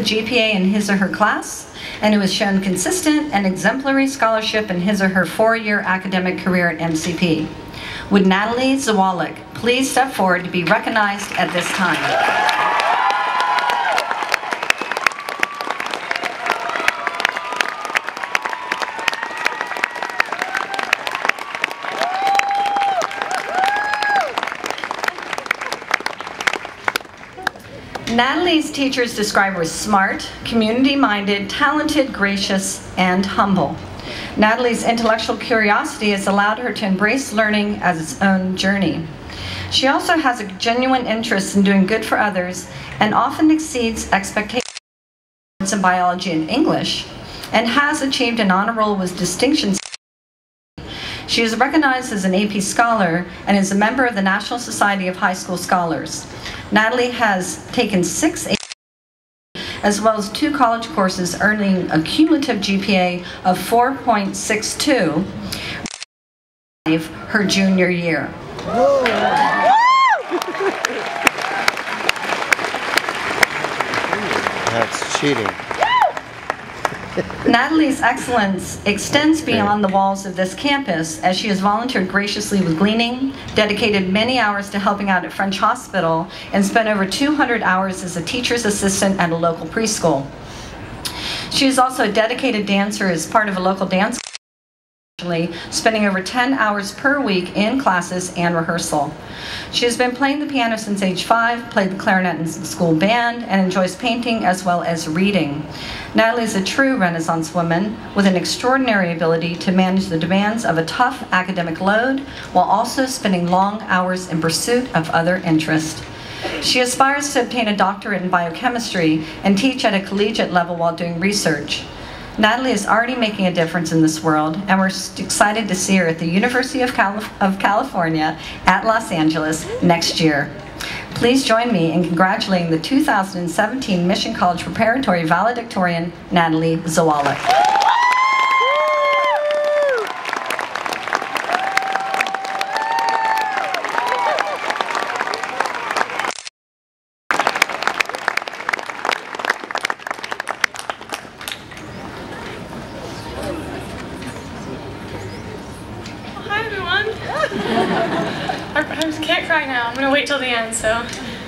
GPA in his or her class and who has shown consistent and exemplary scholarship in his or her four-year academic career at MCP. Would Natalie Zawalick please step forward to be recognized at this time? Natalie's teachers describe her as smart, community-minded, talented, gracious, and humble. Natalie's intellectual curiosity has allowed her to embrace learning as its own journey. She also has a genuine interest in doing good for others and often exceeds expectations in biology and English, and has achieved an honor roll with distinction. She is recognized as an AP Scholar and is a member of the National Society of High School Scholars. Natalie has taken six as well as two college courses earning a cumulative GPA of 4.62 her junior year. That's cheating. Natalie's excellence extends beyond the walls of this campus as she has volunteered graciously with Gleaning, dedicated many hours to helping out at French Hospital, and spent over 200 hours as a teacher's assistant at a local preschool. She is also a dedicated dancer as part of a local dance spending over 10 hours per week in classes and rehearsal. She has been playing the piano since age five, played the clarinet in the school band, and enjoys painting as well as reading. Natalie is a true Renaissance woman with an extraordinary ability to manage the demands of a tough academic load while also spending long hours in pursuit of other interests. She aspires to obtain a doctorate in biochemistry and teach at a collegiate level while doing research. Natalie is already making a difference in this world, and we're excited to see her at the University of, Calif of California at Los Angeles next year. Please join me in congratulating the 2017 Mission College Preparatory Valedictorian, Natalie Zawalick. So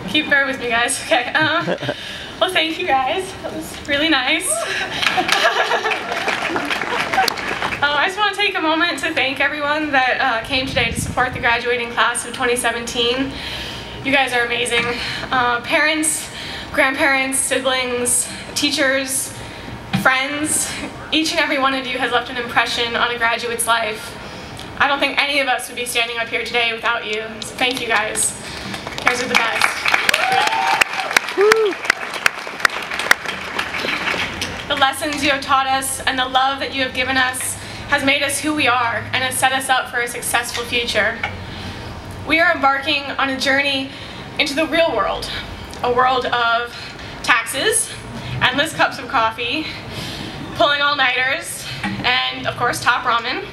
keep bear with me, guys. Okay. Um, well, thank you, guys. That was really nice. Uh, I just want to take a moment to thank everyone that uh, came today to support the graduating class of 2017. You guys are amazing. Uh, parents, grandparents, siblings, teachers, friends, each and every one of you has left an impression on a graduate's life. I don't think any of us would be standing up here today without you. So thank you guys. Guys are the best. The lessons you have taught us and the love that you have given us has made us who we are and has set us up for a successful future. We are embarking on a journey into the real world, a world of taxes, endless cups of coffee, pulling all-nighters, and of course top ramen.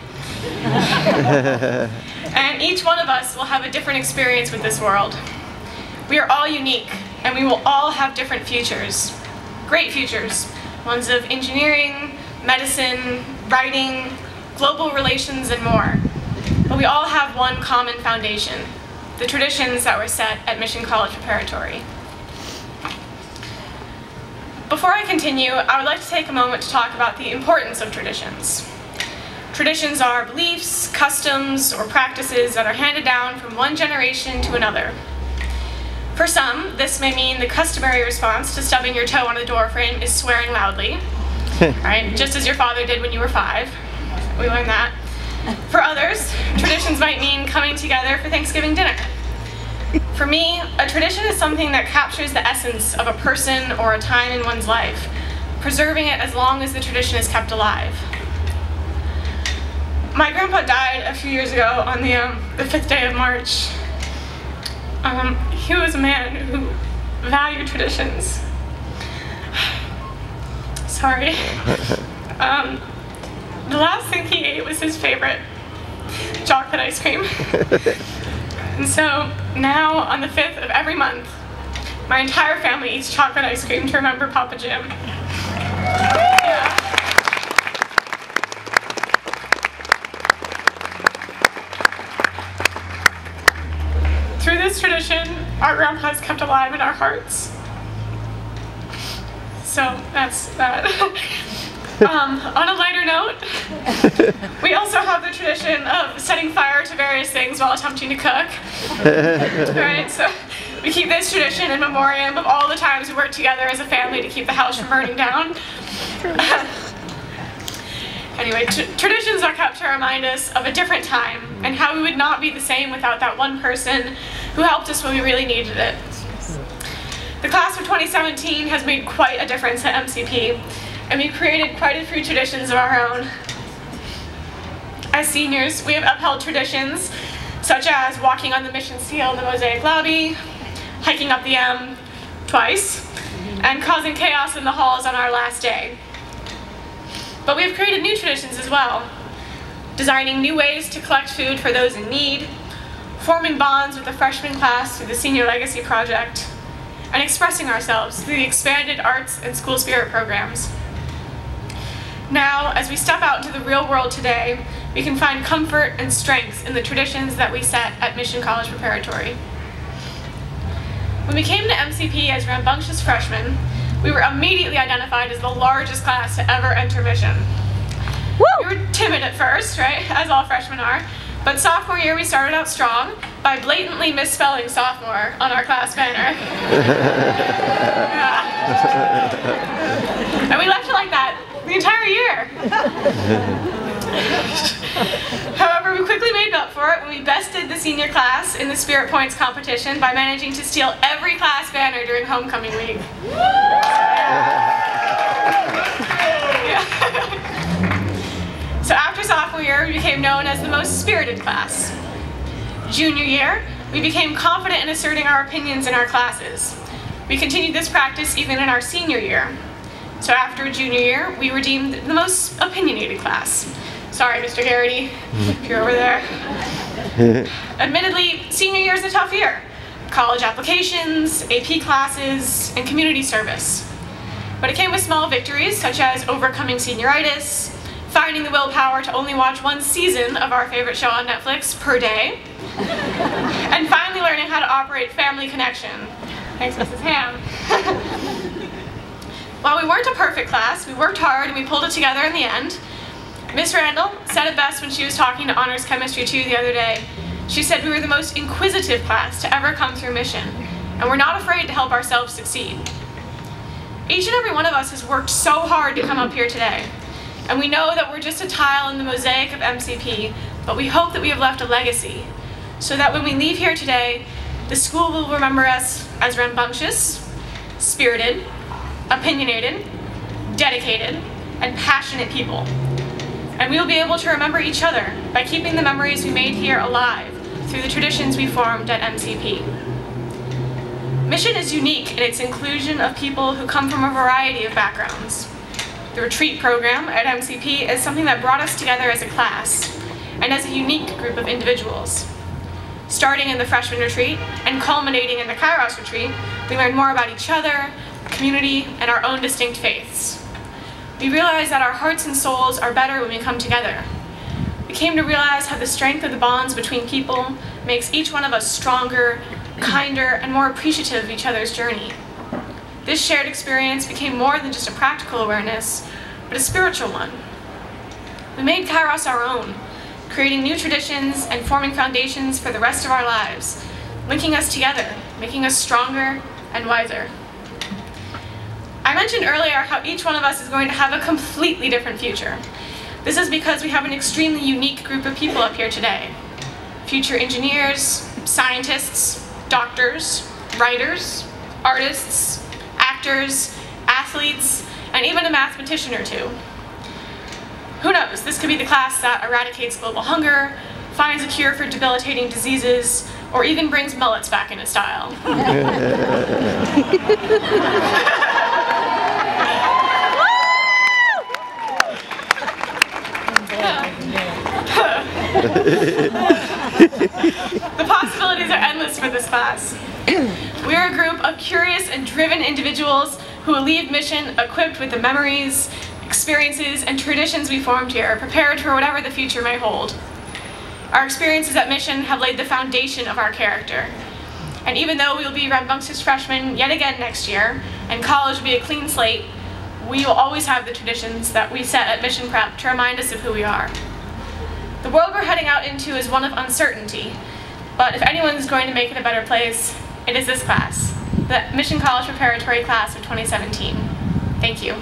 and each one of us will have a different experience with this world. We are all unique, and we will all have different futures. Great futures. Ones of engineering, medicine, writing, global relations, and more. But we all have one common foundation, the traditions that were set at Mission College Preparatory. Before I continue, I would like to take a moment to talk about the importance of traditions. Traditions are beliefs, customs, or practices that are handed down from one generation to another. For some, this may mean the customary response to stubbing your toe on a doorframe is swearing loudly, right? Just as your father did when you were five. We learned that. For others, traditions might mean coming together for Thanksgiving dinner. For me, a tradition is something that captures the essence of a person or a time in one's life, preserving it as long as the tradition is kept alive. My grandpa died a few years ago on the, um, the fifth day of March, um, he was a man who valued traditions. Sorry. Um, the last thing he ate was his favorite chocolate ice cream. and so now, on the 5th of every month, My entire family eats chocolate ice cream to remember Papa Jim. Yeah. Through this tradition, our grandpa has kept alive in our hearts. So that's that. um, on a lighter note, we also have the tradition of setting fire to various things while attempting to cook. right, so we keep this tradition in memoriam of all the times we worked together as a family to keep the house from burning down. Anyway, traditions are kept to remind us of a different time and how we would not be the same without that one person who helped us when we really needed it. The class of 2017 has made quite a difference at MCP, and we've created quite a few traditions of our own. As seniors, we have upheld traditions such as walking on the mission seal in the Mosaic lobby, hiking up the M twice, and causing chaos in the halls on our last day. But we have created new traditions as well, designing new ways to collect food for those in need, forming bonds with the freshman class through the Senior Legacy Project, and expressing ourselves through the expanded arts and school spirit programs. Now, as we step out into the real world today, we can find comfort and strength in the traditions that we set at Mission College Preparatory. When we came to MCP as rambunctious freshmen, we were immediately identified as the largest class to ever enter Mission. Woo! We were timid at first, right, as all freshmen are, but sophomore year we started out strong by blatantly misspelling sophomore on our class banner. and we left it like that the entire year. However, we quickly made up for it when we bested the senior class in the Spirit Points competition by managing to steal every class banner during homecoming week. we became known as the most spirited class. Junior year, we became confident in asserting our opinions in our classes. We continued this practice even in our senior year. So after junior year, we were deemed the most opinionated class. Sorry, Mr. Garrity, if you're over there. Admittedly, senior year is a tough year. College applications, AP classes, and community service. But it came with small victories, such as overcoming senioritis, finding the willpower to only watch one season of our favorite show on Netflix per day, and finally learning how to operate Family Connection. Thanks, Mrs. Ham. While we weren't a perfect class, we worked hard and we pulled it together in the end. Miss Randall said it best when she was talking to Honors Chemistry 2 the other day. She said we were the most inquisitive class to ever come through mission, and we're not afraid to help ourselves succeed. Each and every one of us has worked so hard to come up here today, and we know that we're just a tile in the mosaic of MCP, but we hope that we have left a legacy, so that when we leave here today, the school will remember us as rambunctious, spirited, opinionated, dedicated, and passionate people and we will be able to remember each other by keeping the memories we made here alive through the traditions we formed at MCP. Mission is unique in its inclusion of people who come from a variety of backgrounds. The retreat program at MCP is something that brought us together as a class and as a unique group of individuals. Starting in the freshman retreat and culminating in the Kairos retreat, we learned more about each other, community, and our own distinct faiths. We realized that our hearts and souls are better when we come together. We came to realize how the strength of the bonds between people makes each one of us stronger, kinder, and more appreciative of each other's journey. This shared experience became more than just a practical awareness, but a spiritual one. We made Kairos our own, creating new traditions and forming foundations for the rest of our lives, linking us together, making us stronger and wiser. I mentioned earlier how each one of us is going to have a completely different future. This is because we have an extremely unique group of people up here today. Future engineers, scientists, doctors, writers, artists, actors, athletes, and even a mathematician or two. Who knows, this could be the class that eradicates global hunger, finds a cure for debilitating diseases, or even brings mullets back into style. the possibilities are endless for this class. We are a group of curious and driven individuals who will leave Mission equipped with the memories, experiences, and traditions we formed here, prepared for whatever the future may hold. Our experiences at Mission have laid the foundation of our character. And even though we will be rambunctious freshmen yet again next year, and college will be a clean slate, we will always have the traditions that we set at Mission Prep to remind us of who we are. The world we're heading out into is one of uncertainty, but if anyone's going to make it a better place, it is this class, the Mission College Preparatory Class of 2017. Thank you.